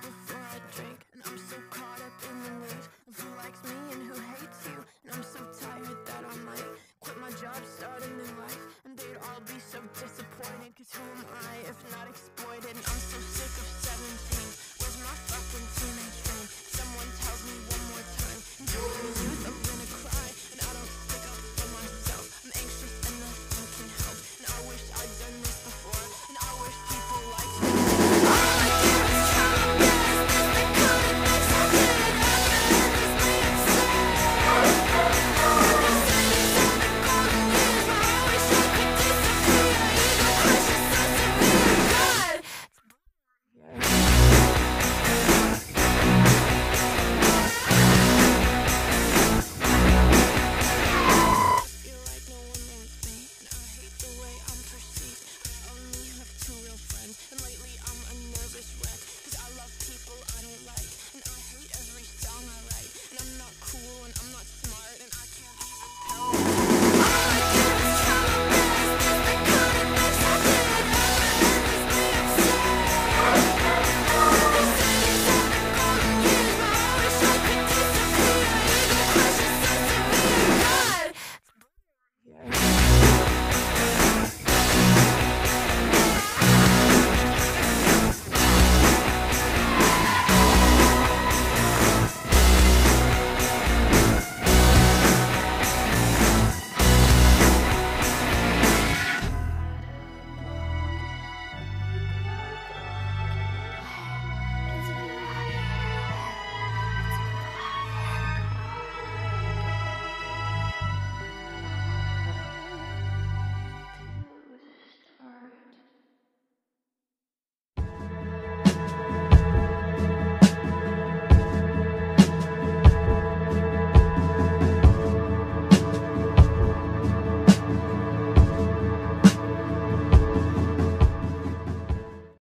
before I drink. And I'm so caught up in the news of who likes me and who hates you. And I'm so tired that I might quit my job, start a new life. And they'd all be so disappointed, cause who am I if not expected?